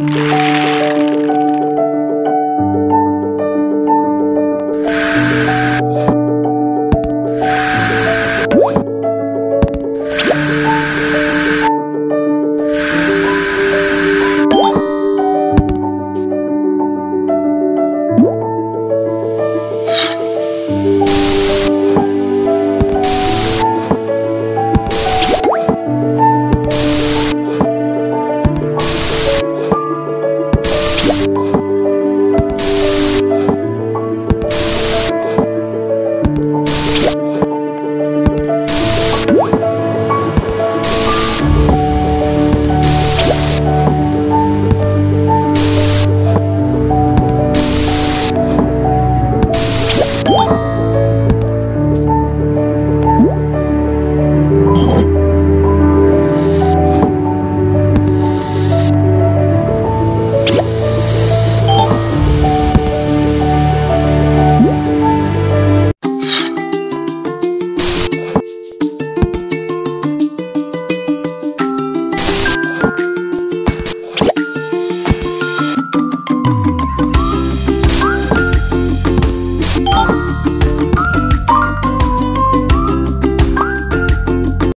Bye.